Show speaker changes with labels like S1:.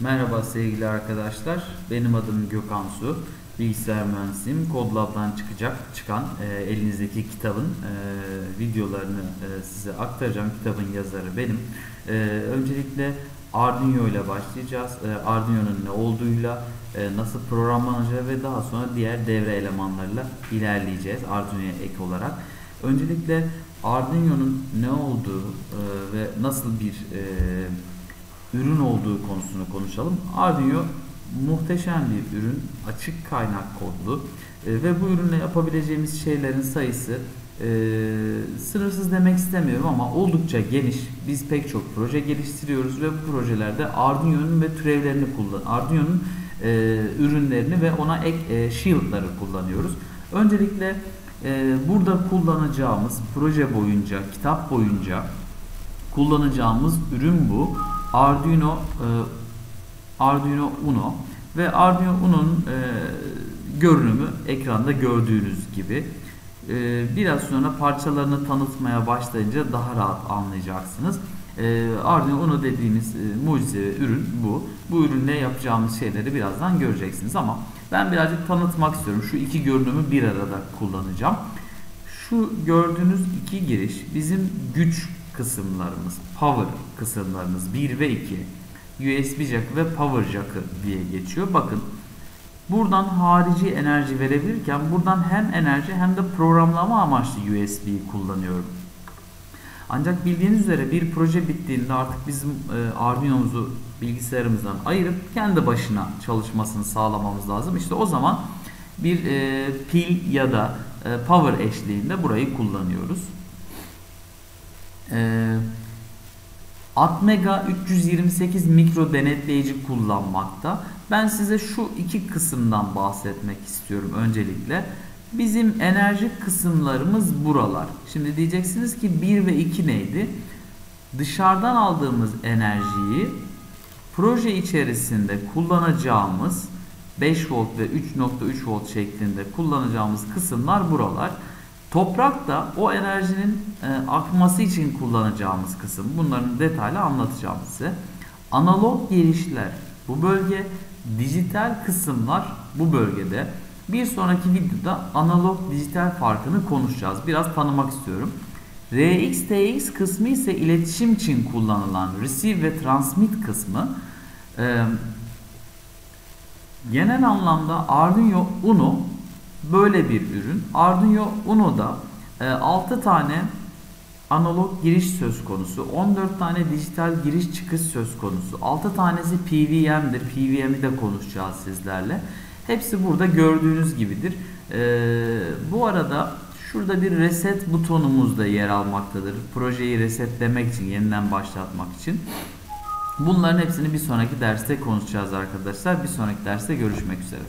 S1: Merhaba sevgili arkadaşlar. Benim adım Gökhan Su. Bilgisayar mühendisiyim. Kodlab'dan çıkacak çıkan e, elinizdeki kitabın e, videolarını e, size aktaracağım. Kitabın yazarı benim. E, öncelikle Arduino ile başlayacağız. E, Arduino'nun ne olduğuyla, e, nasıl programlanacağı ve daha sonra diğer devre elemanlarıyla ilerleyeceğiz Arduino'ya ek olarak. Öncelikle Arduino'nun ne olduğu e, ve nasıl bir e, ürün olduğu konusunu konuşalım. Arduino muhteşem bir ürün, açık kaynak kodlu e, ve bu ürünle yapabileceğimiz şeylerin sayısı e, sınırsız demek istemiyorum ama oldukça geniş. Biz pek çok proje geliştiriyoruz ve bu projelerde Arduino'nun ve türevlerini kullan, Arduino'nun e, ürünlerini ve ona ek e, shield'ları kullanıyoruz. Öncelikle e, burada kullanacağımız proje boyunca, kitap boyunca kullanacağımız ürün bu. Arduino e, Arduino Uno ve Arduino Uno'nun e, görünümü ekranda gördüğünüz gibi. E, biraz sonra parçalarını tanıtmaya başlayınca daha rahat anlayacaksınız. E, Arduino Uno dediğimiz e, mucizevi ürün bu. Bu ürünle yapacağımız şeyleri birazdan göreceksiniz ama ben birazcık tanıtmak istiyorum. Şu iki görünümü bir arada kullanacağım. Şu gördüğünüz iki giriş bizim güç kısımlarımız, power kısımlarımız 1 ve 2. USB jack ve power jack'ı diye geçiyor. Bakın buradan harici enerji verebilirken buradan hem enerji hem de programlama amaçlı USB'yi kullanıyorum. Ancak bildiğiniz üzere bir proje bittiğinde artık bizim e, Arduino'muzu bilgisayarımızdan ayırıp kendi başına çalışmasını sağlamamız lazım. İşte o zaman bir e, pil ya da e, power eşliğinde burayı kullanıyoruz. E, Atmega 328 mikro denetleyici kullanmakta. Ben size şu iki kısımdan bahsetmek istiyorum öncelikle. Bizim enerji kısımlarımız buralar. Şimdi diyeceksiniz ki 1 ve 2 neydi? Dışarıdan aldığımız enerjiyi proje içerisinde kullanacağımız 5 volt ve 3.3 volt şeklinde kullanacağımız kısımlar buralar. Toprak da o enerjinin e, akması için kullanacağımız kısım. Bunların detaylı anlatacağım size. Analog girişler bu bölge, dijital kısımlar bu bölgede. Bir sonraki videoda analog dijital farkını konuşacağız. Biraz tanımak istiyorum. RX TX kısmı ise iletişim için kullanılan receive ve transmit kısmı. Ee, genel anlamda Arduino Uno böyle bir ürün. Arduino Uno'da 6 e, tane analog giriş söz konusu, 14 tane dijital giriş çıkış söz konusu. 6 tanesi PWM'dir. PWM'i de konuşacağız sizlerle. Hepsi burada gördüğünüz gibidir. Ee, bu arada şurada bir reset butonumuz da yer almaktadır. Projeyi resetlemek için, yeniden başlatmak için. Bunların hepsini bir sonraki derste konuşacağız arkadaşlar. Bir sonraki derste görüşmek üzere.